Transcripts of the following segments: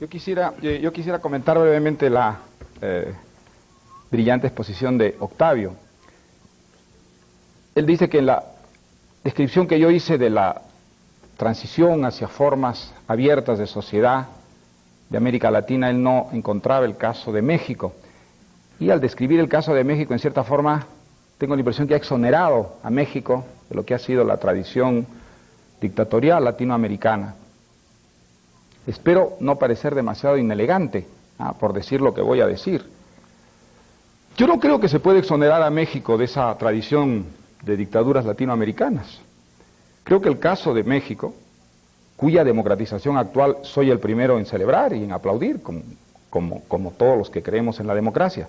Yo quisiera, yo, yo quisiera comentar brevemente la eh, brillante exposición de Octavio. Él dice que en la descripción que yo hice de la transición hacia formas abiertas de sociedad de América Latina, él no encontraba el caso de México. Y al describir el caso de México, en cierta forma, tengo la impresión que ha exonerado a México de lo que ha sido la tradición dictatorial latinoamericana. Espero no parecer demasiado inelegante ah, por decir lo que voy a decir. Yo no creo que se pueda exonerar a México de esa tradición de dictaduras latinoamericanas. Creo que el caso de México, cuya democratización actual soy el primero en celebrar y en aplaudir, como, todos los que creemos en la democracia,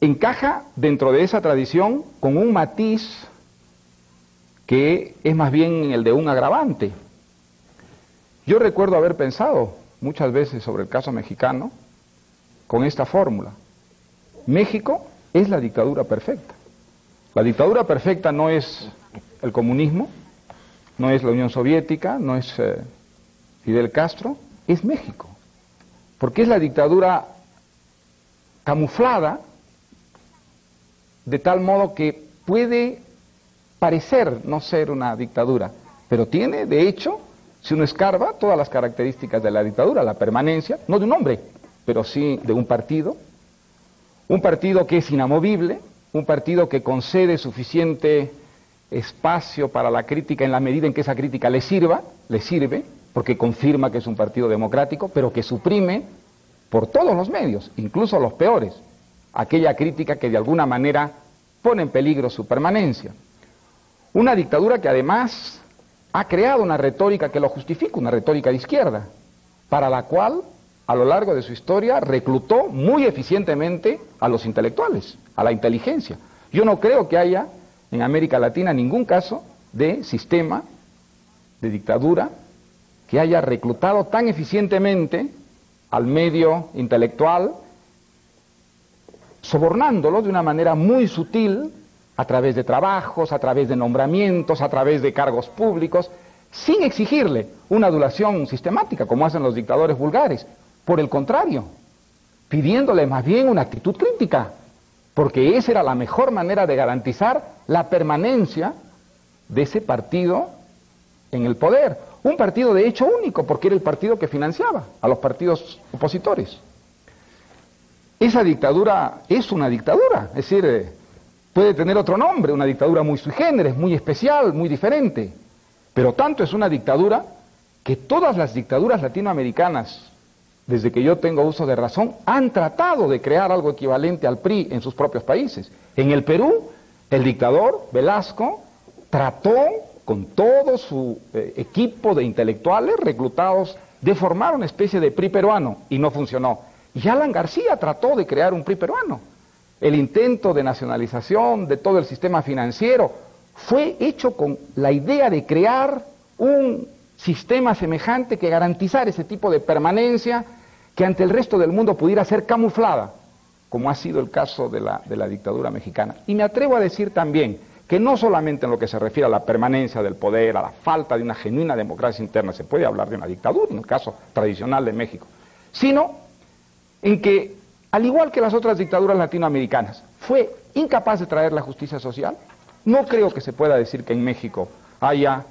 encaja dentro de esa tradición con un matiz que es más bien el de un agravante. Yo recuerdo haber pensado muchas veces sobre el caso mexicano con esta fórmula. México es la dictadura perfecta. La dictadura perfecta no es el comunismo, no es la Unión Soviética, no es eh, Fidel Castro, es México. Porque es la dictadura camuflada de tal modo que puede parecer no ser una dictadura, pero tiene, de hecho, si uno escarba, todas las características de la dictadura, la permanencia, no de un hombre, pero sí de un partido, un partido que es inamovible, un partido que concede suficiente espacio para la crítica en la medida en que esa crítica le sirva, le sirve, porque confirma que es un partido democrático, pero que suprime por todos los medios, incluso los peores, aquella crítica que de alguna manera pone en peligro su permanencia. Una dictadura que además ha creado una retórica que lo justifica, una retórica de izquierda, para la cual a lo largo de su historia reclutó muy eficientemente a los intelectuales, a la inteligencia. Yo no creo que haya en América Latina ningún caso de sistema de dictadura que haya reclutado tan eficientemente al medio intelectual sobornándolo de una manera muy sutil, a través de trabajos, a través de nombramientos, a través de cargos públicos, sin exigirle una adulación sistemática, como hacen los dictadores vulgares. Por el contrario, pidiéndole más bien una actitud crítica, porque esa era la mejor manera de garantizar la permanencia de ese partido en el poder. Un partido de hecho único, porque era el partido que financiaba a los partidos opositores. Esa dictadura es una dictadura, es decir, eh, puede tener otro nombre, una dictadura muy sui generis, muy especial, muy diferente, pero tanto es una dictadura que todas las dictaduras latinoamericanas, desde que yo tengo uso de razón, han tratado de crear algo equivalente al PRI en sus propios países. En el Perú, el dictador Velasco trató con todo su eh, equipo de intelectuales reclutados de formar una especie de PRI peruano y no funcionó. Y Alan García trató de crear un PRI peruano. El intento de nacionalización de todo el sistema financiero fue hecho con la idea de crear un sistema semejante que garantizara ese tipo de permanencia que ante el resto del mundo pudiera ser camuflada, como ha sido el caso de la, de la dictadura mexicana. Y me atrevo a decir también que no solamente en lo que se refiere a la permanencia del poder, a la falta de una genuina democracia interna, se puede hablar de una dictadura, en el caso tradicional de México, sino en que, al igual que las otras dictaduras latinoamericanas, fue incapaz de traer la justicia social, no creo que se pueda decir que en México haya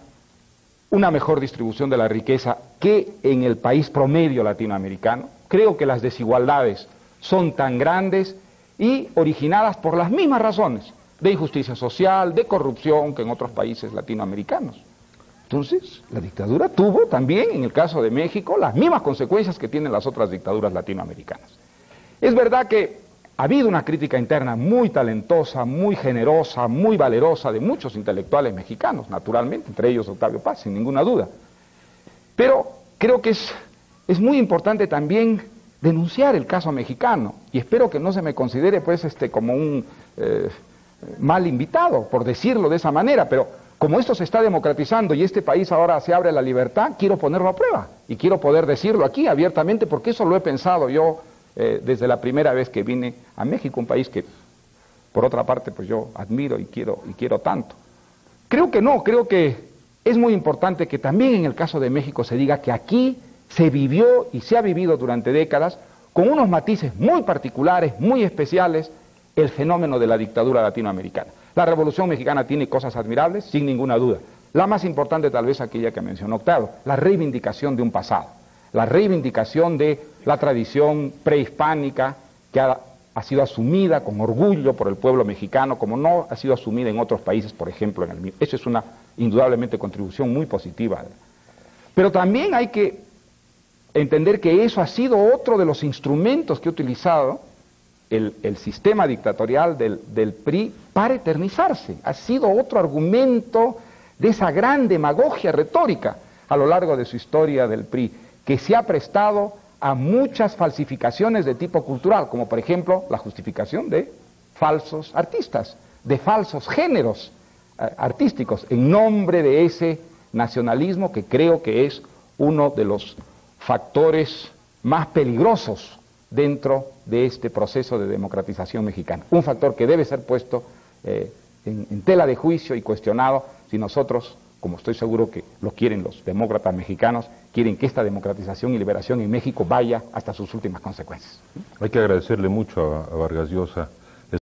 una mejor distribución de la riqueza que en el país promedio latinoamericano. Creo que las desigualdades son tan grandes y originadas por las mismas razones de injusticia social, de corrupción que en otros países latinoamericanos. Entonces, la dictadura tuvo también, en el caso de México, las mismas consecuencias que tienen las otras dictaduras latinoamericanas. Es verdad que ha habido una crítica interna muy talentosa, muy generosa, muy valerosa de muchos intelectuales mexicanos, naturalmente, entre ellos Octavio Paz, sin ninguna duda. Pero creo que es, es muy importante también denunciar el caso mexicano y espero que no se me considere pues este como un eh, mal invitado, por decirlo de esa manera, pero como esto se está democratizando y este país ahora se abre a la libertad, quiero ponerlo a prueba y quiero poder decirlo aquí abiertamente porque eso lo he pensado yo eh, desde la primera vez que vine a México, un país que por otra parte pues yo admiro y quiero, y quiero tanto. Creo que no, creo que es muy importante que también en el caso de México se diga que aquí se vivió y se ha vivido durante décadas con unos matices muy particulares, muy especiales, el fenómeno de la dictadura latinoamericana. La Revolución Mexicana tiene cosas admirables, sin ninguna duda. La más importante tal vez aquella que mencionó Octavio, la reivindicación de un pasado, la reivindicación de la tradición prehispánica que ha, sido asumida con orgullo por el pueblo mexicano, como no ha sido asumida en otros países, por ejemplo en el mío. Eso es una indudablemente contribución muy positiva. Pero también hay que entender que eso ha sido otro de los instrumentos que ha utilizado el, sistema dictatorial del, del, PRI para eternizarse. Ha sido otro argumento de esa gran demagogia retórica a lo largo de su historia del PRI, que se ha prestado a muchas falsificaciones de tipo cultural, como por ejemplo la justificación de falsos artistas, de falsos géneros eh, artísticos, en nombre de ese nacionalismo que creo que es uno de los factores más peligrosos dentro de este proceso de democratización mexicana. Un factor que debe ser puesto eh, en, tela de juicio y cuestionado si nosotros, como estoy seguro que lo quieren los demócratas mexicanos, quieren que esta democratización y liberación en México vaya hasta sus últimas consecuencias. Hay que agradecerle mucho a, Vargas Llosa